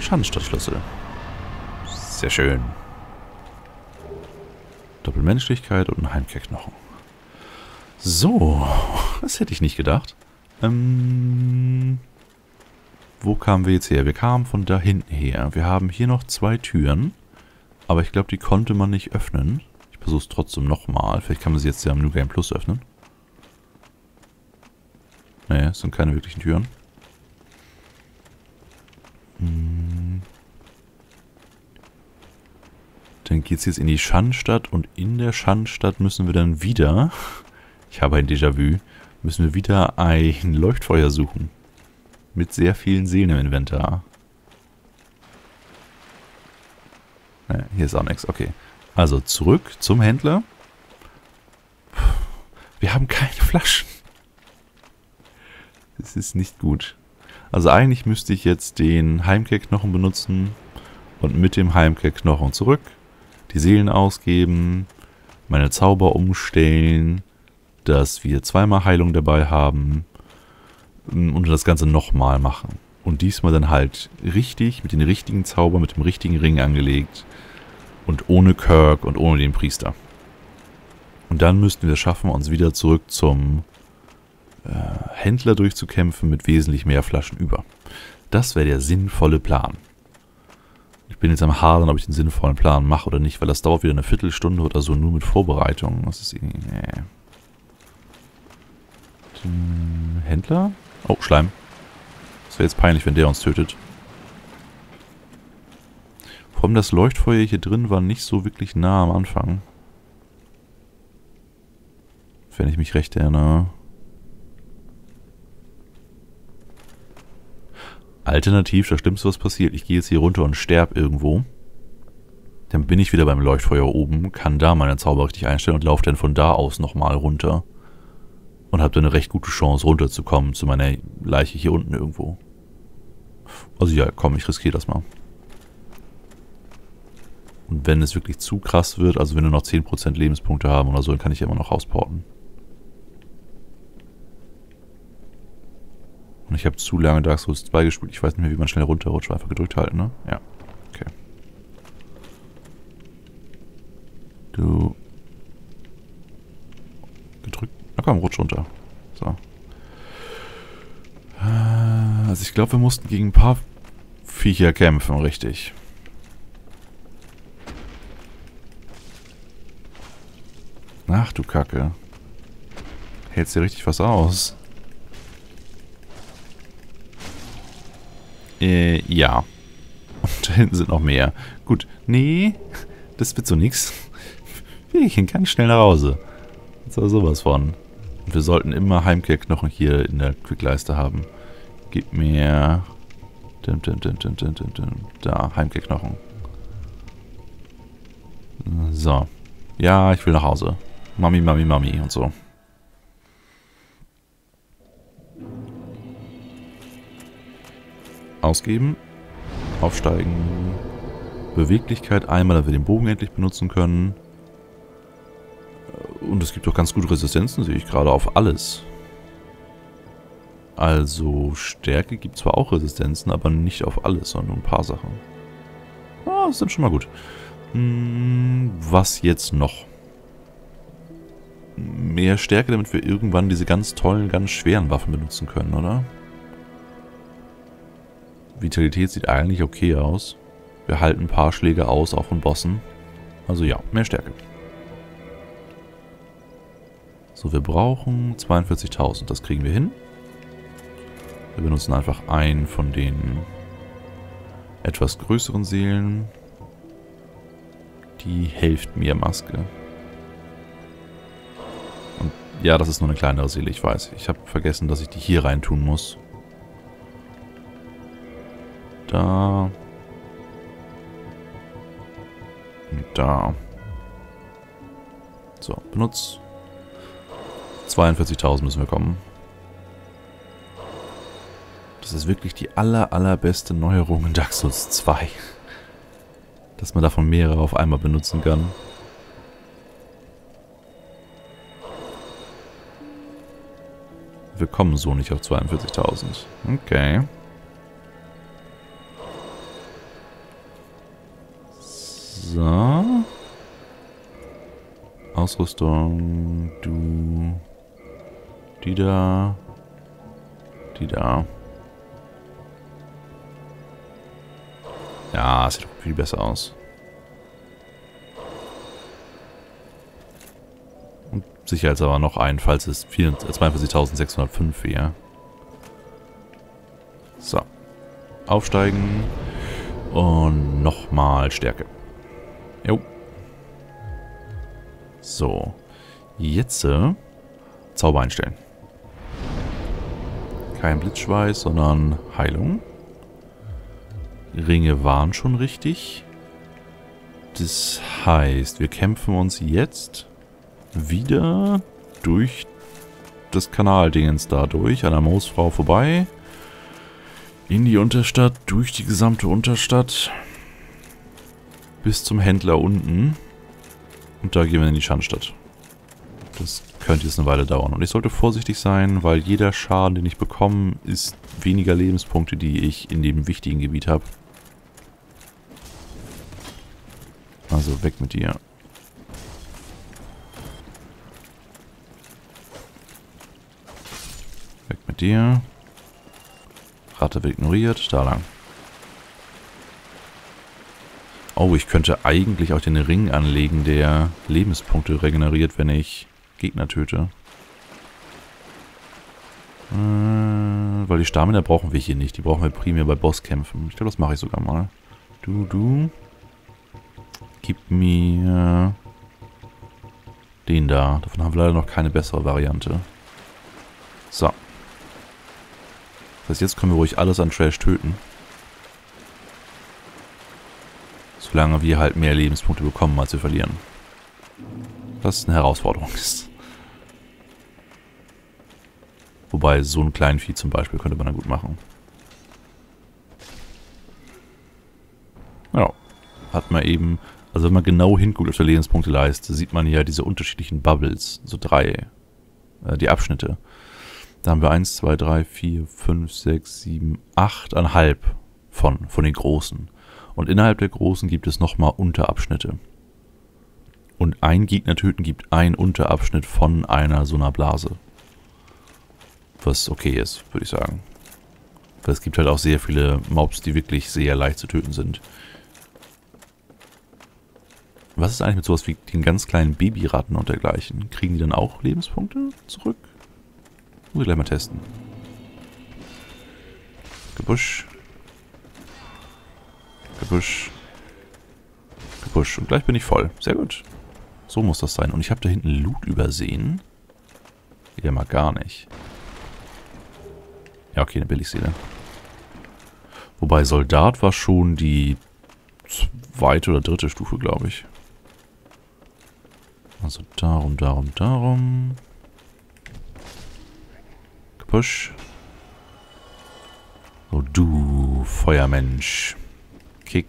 Schandstadtschlüssel. Sehr schön. Doppelmenschlichkeit und ein Heimkehrknochen. So, das hätte ich nicht gedacht. Ähm, wo kamen wir jetzt her? Wir kamen von da hinten her. Wir haben hier noch zwei Türen. Aber ich glaube, die konnte man nicht öffnen. Ich versuche es trotzdem nochmal. Vielleicht kann man sie jetzt ja im New Game Plus öffnen. Nee, es sind keine wirklichen Türen. Geht es jetzt in die Schandstadt und in der Schandstadt müssen wir dann wieder, ich habe ein Déjà-vu, müssen wir wieder ein Leuchtfeuer suchen. Mit sehr vielen Seelen im Inventar. Ne, hier ist auch nichts. Okay. Also zurück zum Händler. Wir haben keine Flaschen. Das ist nicht gut. Also eigentlich müsste ich jetzt den Heimkehrknochen benutzen und mit dem Heimkehrknochen zurück, die Seelen ausgeben, meine Zauber umstellen, dass wir zweimal Heilung dabei haben und das Ganze nochmal machen. Und diesmal dann halt richtig, mit den richtigen Zauber, mit dem richtigen Ring angelegt und ohne Kirk und ohne den Priester. Und dann müssten wir es schaffen, uns wieder zurück zum äh, Händler durchzukämpfen mit wesentlich mehr Flaschen über. Das wäre der sinnvolle Plan. Bin jetzt am Hadern, ob ich den sinnvollen Plan mache oder nicht, weil das dauert wieder eine Viertelstunde oder so nur mit Vorbereitung. Das ist irgendwie... Nee. Den Händler? Oh, Schleim. Das wäre jetzt peinlich, wenn der uns tötet. Vor allem das Leuchtfeuer hier drin war nicht so wirklich nah am Anfang. Wenn ich mich recht erinnere. Alternativ, das Schlimmste, was passiert, ich gehe jetzt hier runter und sterbe irgendwo. Dann bin ich wieder beim Leuchtfeuer oben, kann da meine Zauber richtig einstellen und laufe dann von da aus nochmal runter. Und habe dann eine recht gute Chance runterzukommen zu meiner Leiche hier unten irgendwo. Also ja, komm, ich riskiere das mal. Und wenn es wirklich zu krass wird, also wenn wir noch 10% Lebenspunkte haben oder so, dann kann ich immer noch rausporten. Und ich habe zu lange Dark Souls 2 gespielt. Ich weiß nicht mehr, wie man schnell runterrutscht. Einfach gedrückt halten, ne? Ja. Okay. Du... Gedrückt? Na komm, rutsch runter. So. Also ich glaube, wir mussten gegen ein paar Viecher kämpfen, richtig. Ach du Kacke. Hältst dir richtig was aus? Äh, ja. Und da hinten sind noch mehr. Gut. Nee, das wird so nix. Wir gehen ganz schnell nach Hause. So sowas von. Und wir sollten immer Heimkehrknochen hier in der Quickleiste haben. Gib mir... Dim, dim, dim, dim, dim, dim, dim. Da, Heimkehrknochen. So. Ja, ich will nach Hause. Mami, Mami, Mami und so. Ausgeben. Aufsteigen. Beweglichkeit einmal, damit wir den Bogen endlich benutzen können. Und es gibt auch ganz gute Resistenzen, sehe ich gerade, auf alles. Also Stärke gibt zwar auch Resistenzen, aber nicht auf alles, sondern nur ein paar Sachen. Ah, das ist schon mal gut. Hm, was jetzt noch? mehr Stärke, damit wir irgendwann diese ganz tollen, ganz schweren Waffen benutzen können, oder? Vitalität sieht eigentlich okay aus. Wir halten ein paar Schläge aus, auch von Bossen. Also ja, mehr Stärke. So, wir brauchen 42.000. Das kriegen wir hin. Wir benutzen einfach einen von den etwas größeren Seelen. Die hilft mir Maske. Ja, das ist nur eine kleinere Seele, ich weiß. Ich habe vergessen, dass ich die hier rein tun muss. Da. Und da. So, benutzt. 42.000 müssen wir kommen. Das ist wirklich die aller, allerbeste Neuerung in Dark Souls 2. Dass man davon mehrere auf einmal benutzen kann. Wir kommen so nicht auf 42.000. Okay. So. Ausrüstung. Du. Die da. Die da. Ja, sieht doch viel besser aus. Und sicher ist aber noch ein, falls es 42.605 äh, wäre. So. Aufsteigen. Und nochmal Stärke. Jo. So. Jetzt äh, Zauber einstellen. Kein Blitzschweiß, sondern Heilung. Ringe waren schon richtig. Das heißt, wir kämpfen uns jetzt wieder durch das Kanaldingens da durch, an der Moosfrau vorbei. In die Unterstadt, durch die gesamte Unterstadt. Bis zum Händler unten. Und da gehen wir in die Schandstadt. Das könnte jetzt eine Weile dauern. Und ich sollte vorsichtig sein, weil jeder Schaden, den ich bekomme, ist weniger Lebenspunkte, die ich in dem wichtigen Gebiet habe. Also weg mit dir. Weg mit dir. Ratte wird ignoriert. Da lang. Oh, ich könnte eigentlich auch den Ring anlegen, der Lebenspunkte regeneriert, wenn ich Gegner töte. Äh, weil die Stamina brauchen wir hier nicht. Die brauchen wir primär bei Bosskämpfen. Ich glaube, das mache ich sogar mal. Du, du. Gib mir den da. Davon haben wir leider noch keine bessere Variante. So. Das heißt, jetzt können wir ruhig alles an Trash töten. Solange wir halt mehr Lebenspunkte bekommen, als wir verlieren. Was eine Herausforderung ist. Wobei, so ein kleinen Vieh zum Beispiel könnte man dann gut machen. Ja. Hat man eben... Also wenn man genau hinguckt auf der Lebenspunkteleiste, sieht man ja diese unterschiedlichen Bubbles. So drei. Äh, die Abschnitte. Da haben wir 1, 2, 3, 4, 5, 6, 7, 8,5 von, von den großen. Und innerhalb der großen gibt es nochmal Unterabschnitte. Und ein Gegner töten gibt einen Unterabschnitt von einer so einer Blase. Was okay ist, würde ich sagen. Weil es gibt halt auch sehr viele Mobs, die wirklich sehr leicht zu töten sind. Was ist eigentlich mit sowas wie den ganz kleinen Babyratten und dergleichen? Kriegen die dann auch Lebenspunkte zurück? Muss ich gleich mal testen. Gebusch. Gebüsch. Gebüsch. Und gleich bin ich voll. Sehr gut. So muss das sein. Und ich habe da hinten Loot übersehen. Ja, mal gar nicht. Ja, okay, eine Billigseele. Wobei Soldat war schon die zweite oder dritte Stufe, glaube ich. Also darum, darum, darum. Push. So, du Feuermensch. Kick.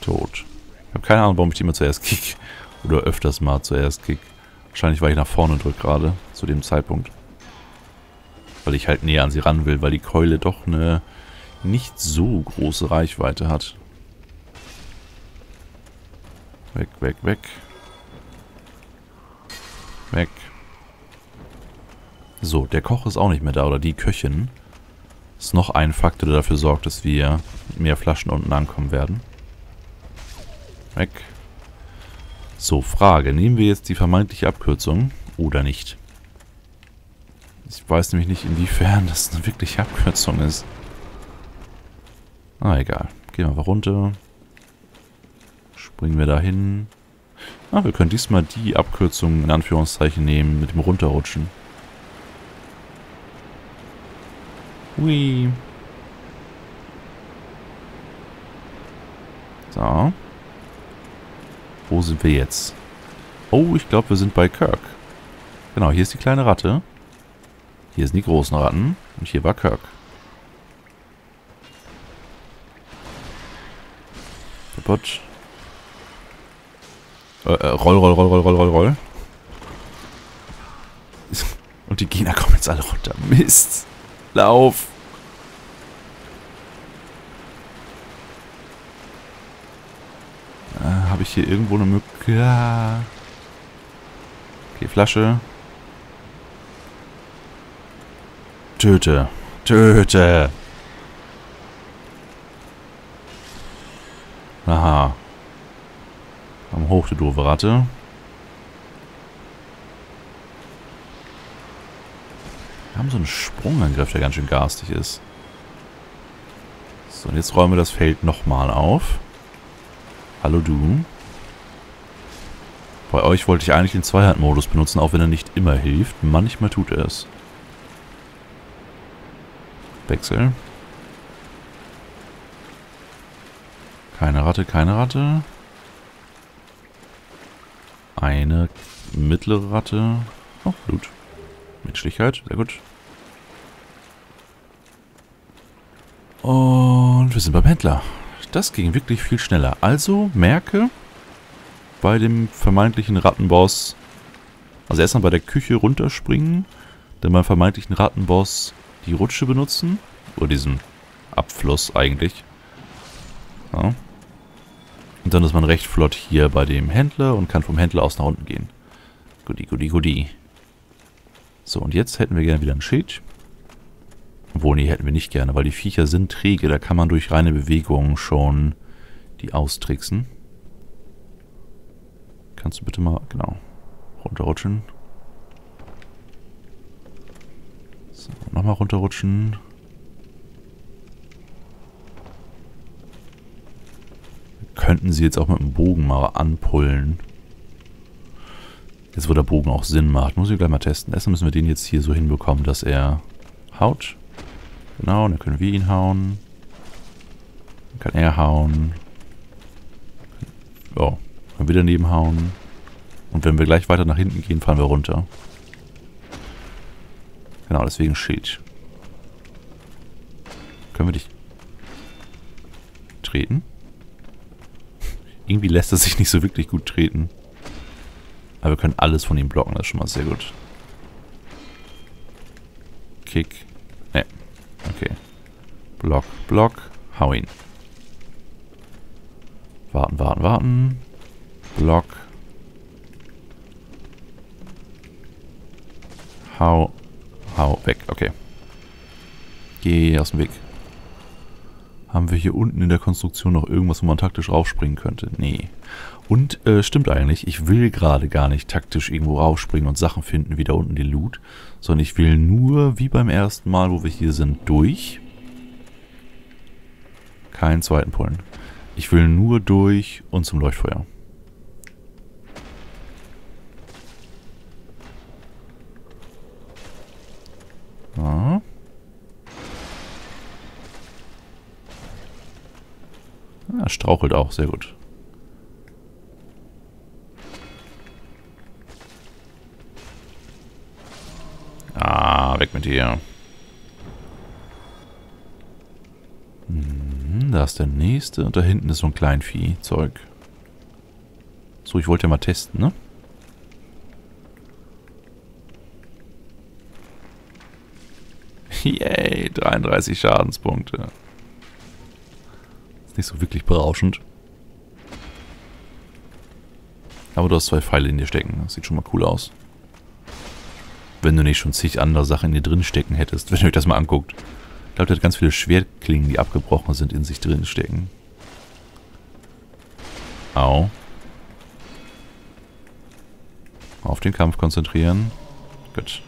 Tot. Ich habe keine Ahnung, warum ich die immer zuerst kick. Oder öfters mal zuerst kick. Wahrscheinlich, weil ich nach vorne drücke gerade. Zu dem Zeitpunkt. Weil ich halt näher an sie ran will, weil die Keule doch eine nicht so große Reichweite hat. Weg, weg, weg. Weg. So, der Koch ist auch nicht mehr da, oder die Köchin. Ist noch ein Faktor, der dafür sorgt, dass wir mehr Flaschen unten ankommen werden. Weg. So, Frage. Nehmen wir jetzt die vermeintliche Abkürzung oder nicht? Ich weiß nämlich nicht, inwiefern das eine wirkliche Abkürzung ist. Ah, egal. Gehen wir mal runter. Springen wir da hin. Ah, wir können diesmal die Abkürzung in Anführungszeichen nehmen mit dem Runterrutschen. Hui. So. Wo sind wir jetzt? Oh, ich glaube, wir sind bei Kirk. Genau, hier ist die kleine Ratte. Hier sind die großen Ratten. Und hier war Kirk. Kaputt. Äh, äh, roll, roll, roll, roll, roll, roll, roll. Und die Gegner kommen jetzt alle runter. Mist. Lauf. Äh, Habe ich hier irgendwo eine Möglichkeit? Okay, Flasche. Töte. Töte. Aha. Komm hoch, du doofe Ratte. Wir haben so einen Sprungangriff, der ganz schön garstig ist. So, und jetzt räumen wir das Feld nochmal auf. Hallo du. Bei euch wollte ich eigentlich den Zweihandmodus benutzen, auch wenn er nicht immer hilft. Manchmal tut er es. Wechsel. Keine Ratte, keine Ratte. Eine mittlere Ratte. Oh, Blut. Menschlichkeit, sehr gut. Und wir sind beim Händler. Das ging wirklich viel schneller. Also merke bei dem vermeintlichen Rattenboss, also erstmal bei der Küche runterspringen, dann beim vermeintlichen Rattenboss die Rutsche benutzen. Oder diesen Abfluss eigentlich. Ja. Und dann ist man recht flott hier bei dem Händler und kann vom Händler aus nach unten gehen. Goodie, goodie, goodie. So, und jetzt hätten wir gerne wieder ein Schild. Obwohl, nee, hätten wir nicht gerne, weil die Viecher sind träge. Da kann man durch reine Bewegungen schon die austricksen. Kannst du bitte mal, genau, runterrutschen. So, nochmal runterrutschen. könnten sie jetzt auch mit dem Bogen mal anpullen. Jetzt, wo der Bogen auch Sinn macht. Muss ich gleich mal testen. Erstmal müssen wir den jetzt hier so hinbekommen, dass er haut. Genau, dann können wir ihn hauen. Dann kann er hauen. Oh, können wir daneben hauen. Und wenn wir gleich weiter nach hinten gehen, fallen wir runter. Genau, deswegen Schild. Können wir dich treten? Irgendwie lässt er sich nicht so wirklich gut treten. Aber wir können alles von ihm blocken, das ist schon mal sehr gut. Kick. Ne. Okay. Block, Block. Hau ihn. Warten, warten, warten. Block. Hau. Hau. Weg. Okay. Geh aus dem Weg. Haben wir hier unten in der Konstruktion noch irgendwas, wo man taktisch raufspringen könnte? Nee. Und äh, stimmt eigentlich, ich will gerade gar nicht taktisch irgendwo raufspringen und Sachen finden, wie da unten den Loot, sondern ich will nur, wie beim ersten Mal, wo wir hier sind, durch. Keinen zweiten Pullen. Ich will nur durch und zum Leuchtfeuer. Ja. Ah, strauchelt auch, sehr gut. Ah, weg mit dir. Hm, da ist der nächste und da hinten ist so ein Kleinvieh-Zeug. So, ich wollte ja mal testen, ne? Yay, 33 Schadenspunkte nicht so wirklich berauschend. Aber du hast zwei Pfeile in dir stecken. Das sieht schon mal cool aus. Wenn du nicht schon zig andere Sachen in dir drin stecken hättest, wenn ihr euch das mal anguckt. Ich glaube, der hat ganz viele Schwertklingen, die abgebrochen sind, in sich drin stecken. Au. Auf den Kampf konzentrieren. Gut.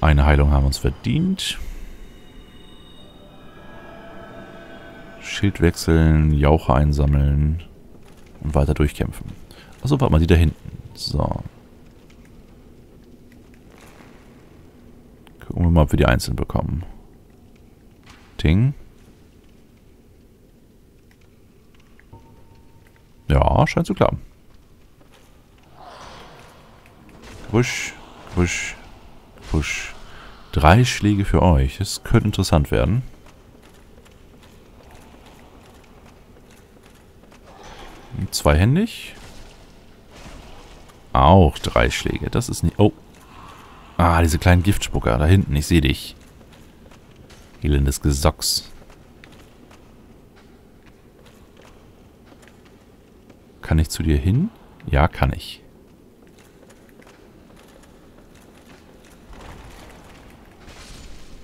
Eine Heilung haben wir uns verdient. Schild wechseln, Jauche einsammeln und weiter durchkämpfen. Achso, warte mal, die da hinten. So. Gucken wir mal, ob wir die einzeln bekommen. Ting. Ja, scheint zu klappen. Push, push, push. Drei Schläge für euch. Das könnte interessant werden. zweihändig. Auch drei Schläge. Das ist nicht... Oh. Ah, diese kleinen Giftspucker. Da hinten, ich sehe dich. Elendes Gesocks. Kann ich zu dir hin? Ja, kann ich.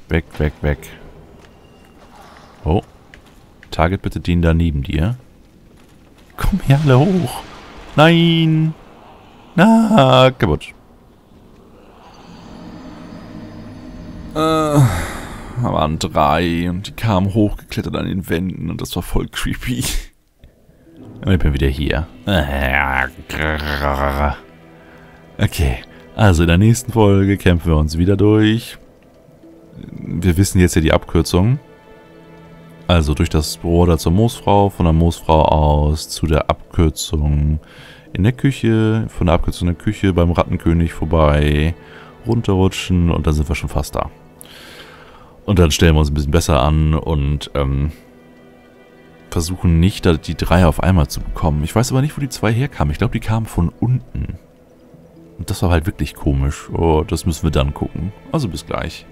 Weg, weg, weg. Oh. Target bitte den da neben dir. Komm her, alle hoch. Nein. Na, kaputt. Äh, da waren drei und die kamen hochgeklettert an den Wänden und das war voll creepy. Und ich bin wieder hier. Okay, also in der nächsten Folge kämpfen wir uns wieder durch. Wir wissen jetzt ja die Abkürzung. Also durch das Rohr zur Moosfrau, von der Moosfrau aus zu der Abkürzung in der Küche, von der Abkürzung in der Küche beim Rattenkönig vorbei, runterrutschen und dann sind wir schon fast da. Und dann stellen wir uns ein bisschen besser an und ähm, versuchen nicht, die drei auf einmal zu bekommen. Ich weiß aber nicht, wo die zwei herkamen. Ich glaube, die kamen von unten. Und das war halt wirklich komisch. Oh, das müssen wir dann gucken. Also bis gleich.